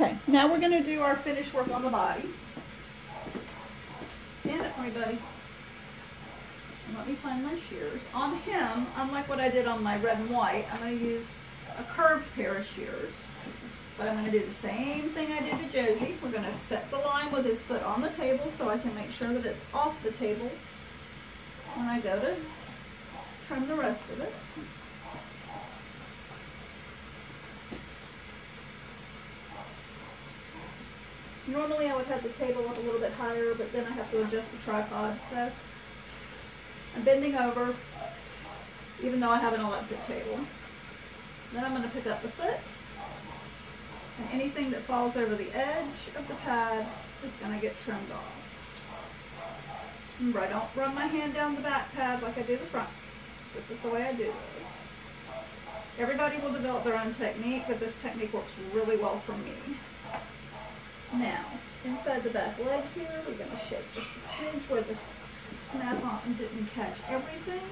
Okay, now we're gonna do our finish work on the body. Stand up for me, buddy. Let me find my shears. On him, unlike what I did on my red and white, I'm gonna use a curved pair of shears. But I'm gonna do the same thing I did to Josie. We're gonna set the line with his foot on the table so I can make sure that it's off the table when I go to trim the rest of it. Normally I would have the table up a little bit higher, but then I have to adjust the tripod, so I'm bending over, even though I have an electric table. Then I'm gonna pick up the foot, and anything that falls over the edge of the pad is gonna get trimmed off. Remember, I don't run my hand down the back pad like I do the front. This is the way I do this. Everybody will develop their own technique, but this technique works really well for me. Now, inside the back leg here, we're going to shape just a smidge where the snap-on didn't catch everything.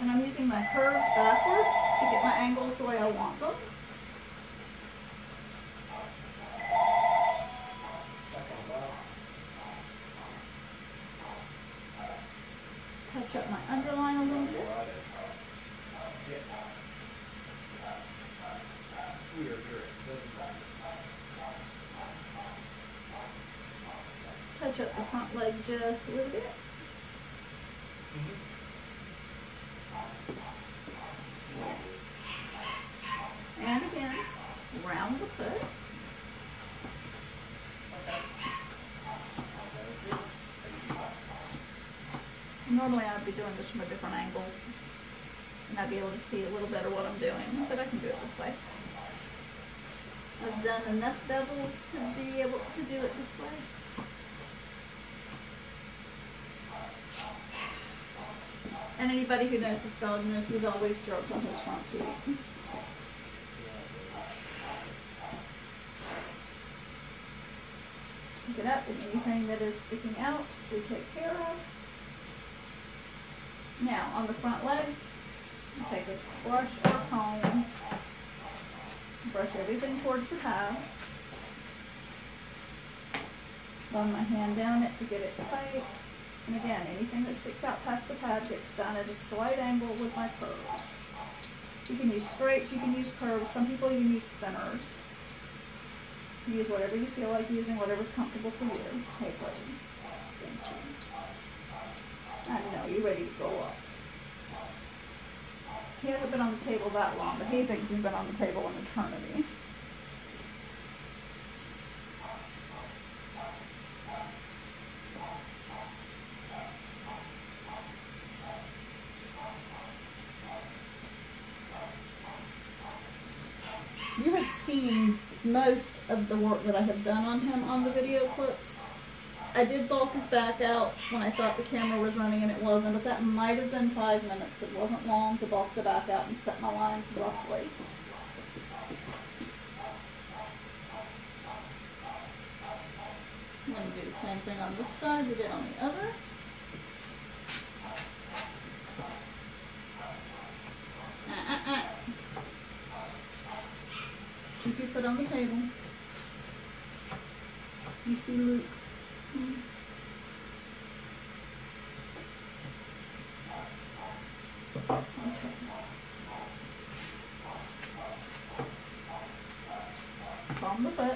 And I'm using my curves backwards to get my angles the way I want them. Touch up my underline a little bit. Touch up the front leg just a little bit. And again, round the foot. Normally I'd be doing this from a different angle and I'd be able to see a little better what I'm doing, but I can do it this way. I've done enough bevels to be able to do it this way. And anybody who knows this dog knows he's always jerked on his front feet. Pick it up and anything that is sticking out we take care of. Now on the front legs, take a brush or comb, brush everything towards the pads. Run my hand down it to get it tight. And again, anything that sticks out past the pad gets done at a slight angle with my curves. You can use straights, you can use curves. Some people you use thinners. Use whatever you feel like using, whatever's comfortable for you. Hey, buddy. Thank you. I know, you're ready to go up. He hasn't been on the table that long, but he thinks he's been on the table an eternity. You have seen most of the work that I have done on him on the video clips. I did bulk his back out when I thought the camera was running and it wasn't, but that might have been five minutes. It wasn't long to bulk the back out and set my lines roughly. I'm going to do the same thing on this side we did on the other. Foot on the table. You see Luke. Okay. Comb the foot.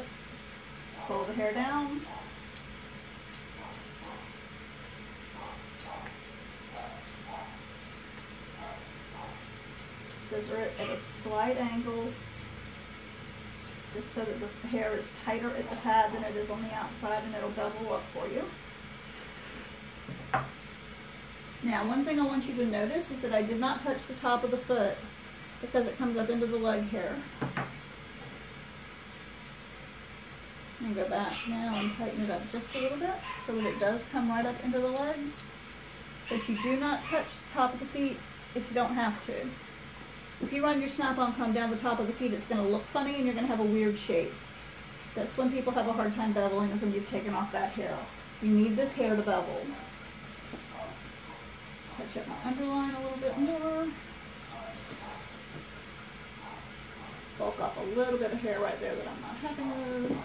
Pull the hair down. Scissor it at a slight angle just so that the hair is tighter at the pad than it is on the outside and it'll double up for you. Now, one thing I want you to notice is that I did not touch the top of the foot because it comes up into the leg hair. And go back now and tighten it up just a little bit so that it does come right up into the legs. But you do not touch the top of the feet if you don't have to. If you run your snap-on comb down the top of the feet, it's going to look funny and you're going to have a weird shape. That's when people have a hard time beveling is when you've taken off that hair. You need this hair to bevel. Touch up my underline a little bit more. Bulk up a little bit of hair right there that I'm not happy with.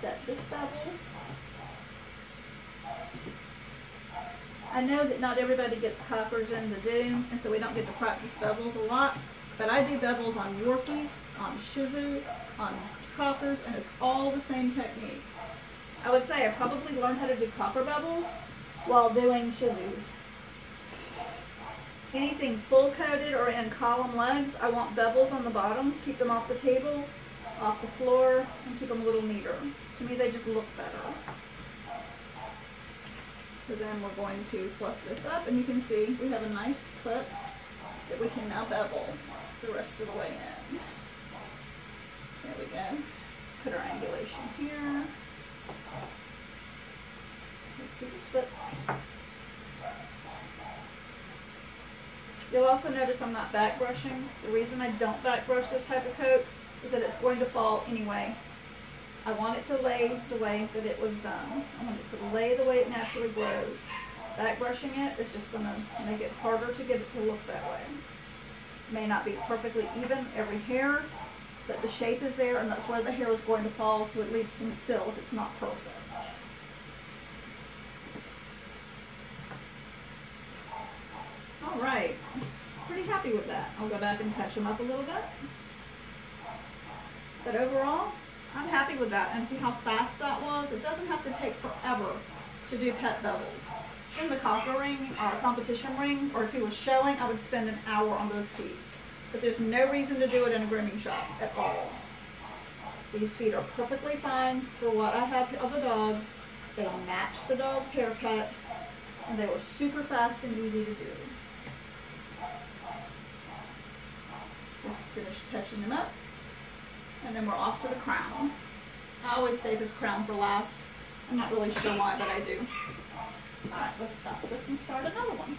Set this bevel. I know that not everybody gets cockers in the Doom, and so we don't get to practice bevels a lot, but I do bevels on Yorkies, on Shih Tzu, on cockers, and it's all the same technique. I would say I probably learned how to do cocker bevels while doing Shih Tzus. Anything full coated or in column legs, I want bevels on the bottom to keep them off the table, off the floor, and keep them a little neater. To me, they just look better. So then we're going to fluff this up, and you can see we have a nice clip that we can now bevel the rest of the way in. There we go. Put our angulation here. Let's see the slip. You'll also notice I'm not back brushing. The reason I don't back brush this type of coat is that it's going to fall anyway. I want it to lay the way that it was done. I want it to lay the way it naturally grows. Back brushing it is just going to make it harder to get it to look that way. It May not be perfectly even every hair, but the shape is there and that's where the hair is going to fall so it leaves some fill if it's not perfect. All right, pretty happy with that. I'll go back and touch them up a little bit. But overall, I'm happy with that. And see how fast that was? It doesn't have to take forever to do pet bevels. In the cocker ring or competition ring, or if he was showing, I would spend an hour on those feet. But there's no reason to do it in a grooming shop at all. These feet are perfectly fine for what I have of the dog. They'll match the dog's haircut, and they were super fast and easy to do. Just finish touching them up. And then we're off to the crown. I always save his crown for last. I'm not really sure why, but I do. Alright, let's stop this and start another one.